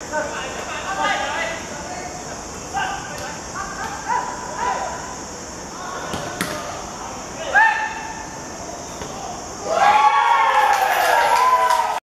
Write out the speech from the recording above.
Sir,